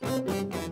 Thank you.